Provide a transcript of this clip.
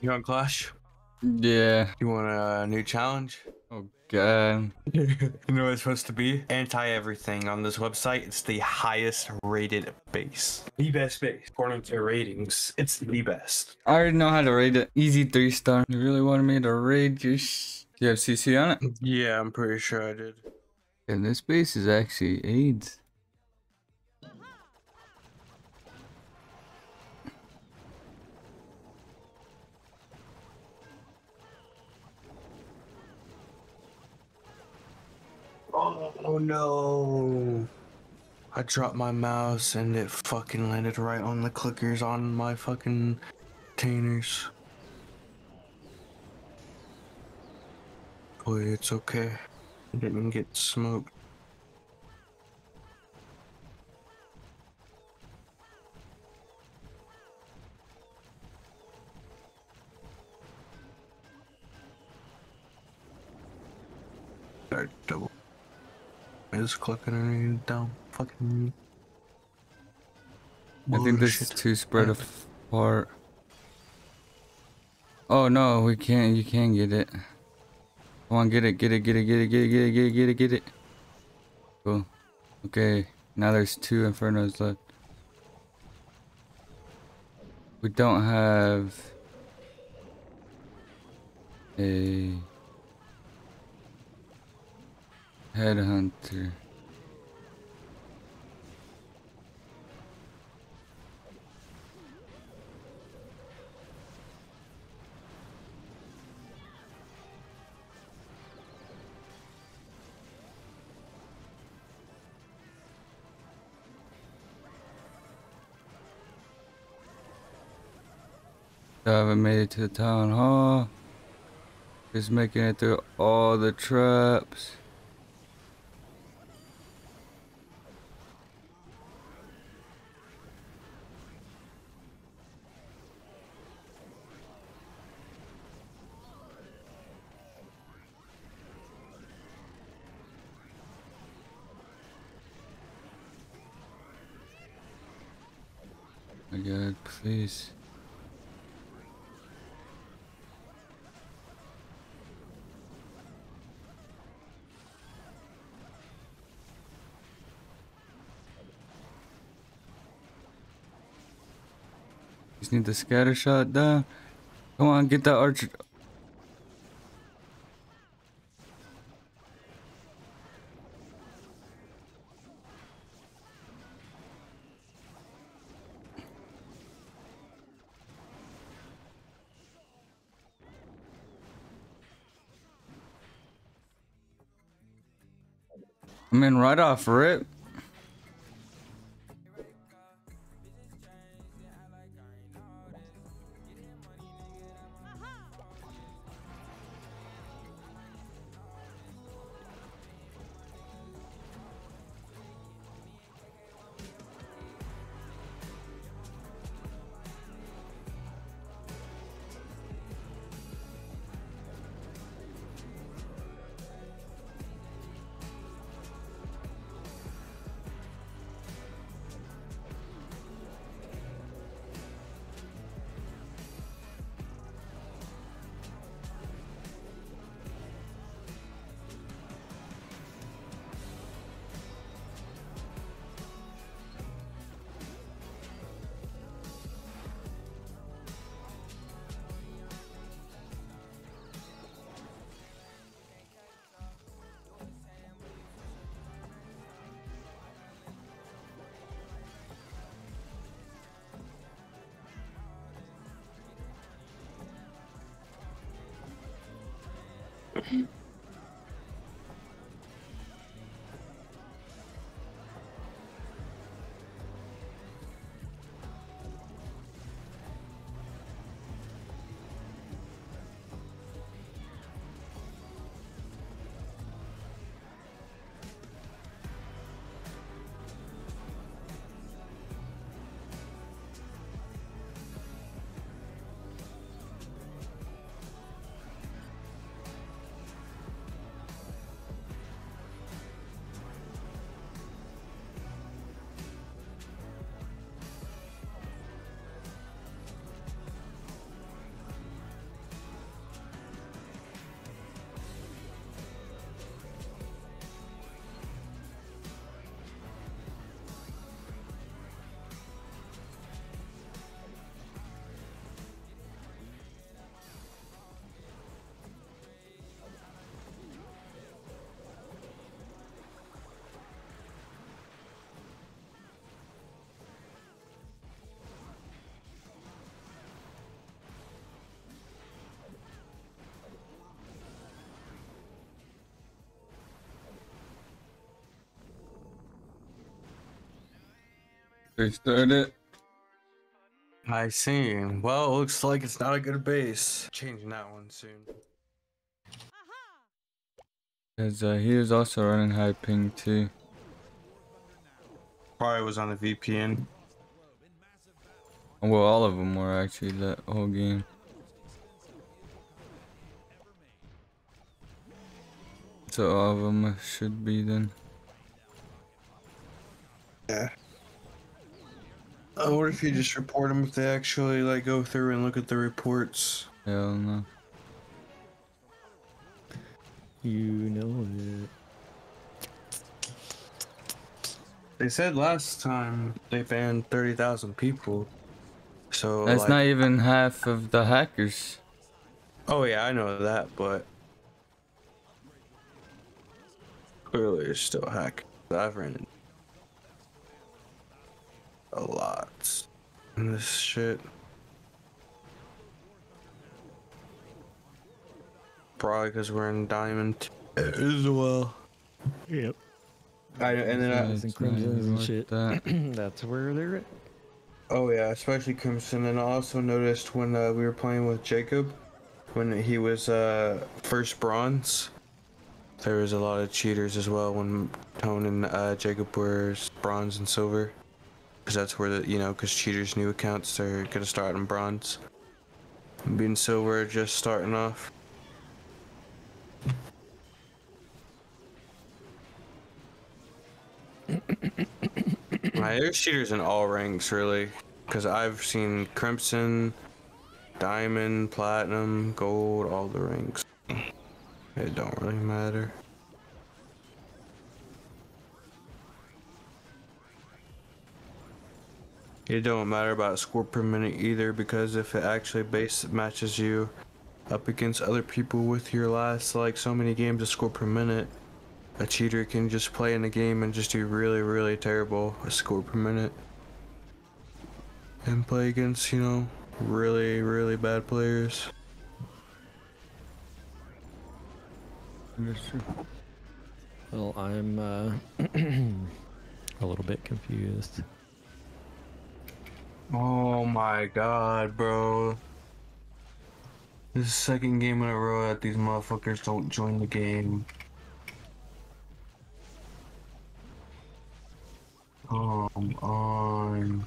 You want Clash? Yeah. You want a new challenge? Oh god. you know what it's supposed to be? Anti everything on this website. It's the highest rated base. The best base. According to ratings, it's the best. I already know how to rate it. Easy three star. You really wanted me to rate your sh Do you have CC on it? Yeah, I'm pretty sure I did. And this base is actually AIDS. Oh no. I dropped my mouse and it fucking landed right on the clickers on my fucking containers. Boy, it's okay. I didn't get smoked. Alright, double. Is clicking down fucking. I think this is too spread apart. Oh no, we can't. You can't get it. Come on, get it, get it, get it, get it, get it, get it, get it, get it, get it. Cool. Okay, now there's two infernos left. We don't have a headhunter. I haven't made it to the town hall. Just making it through all the traps. My god, please. Just need the scatter shot down. Come on, get that archer. I'm in right off rip. Mm-hmm. They started. I see. Well, looks like it's not a good base. Changing that one soon. Cause uh, he was also running high ping too. Probably was on the VPN. Well, all of them were actually that whole game. So all of them should be then. Yeah. Uh, I wonder if you just report them if they actually like go through and look at the reports. Hell no. You know it. They said last time they banned thirty thousand people. So That's like- not even half of the hackers. Oh yeah, I know that, but clearly it's still hack. I've ran into a lot in this shit. Probably because we're in diamond as well. Yep. I, and then I, and It's Crimsons and shit. that. That's where they're at. Oh yeah, especially Crimson. And I also noticed when uh, we were playing with Jacob, when he was uh, first bronze, there was a lot of cheaters as well. When Tone and uh, Jacob were bronze and silver, because that's where the you know, because cheaters' new accounts they're gonna start in bronze. Being silver, just starting off. Right, there's cheaters in all ranks, really. Because I've seen Crimson, Diamond, Platinum, Gold, all the ranks. It don't really matter. It don't matter about score per minute either because if it actually base matches you up against other people with your last like so many games of score per minute, a cheater can just play in the game and just do really, really terrible a score per minute. And play against, you know, really, really bad players. Well, I'm uh, a little bit confused. Oh my god, bro. This second game in a row that these motherfuckers don't join the game. Come on.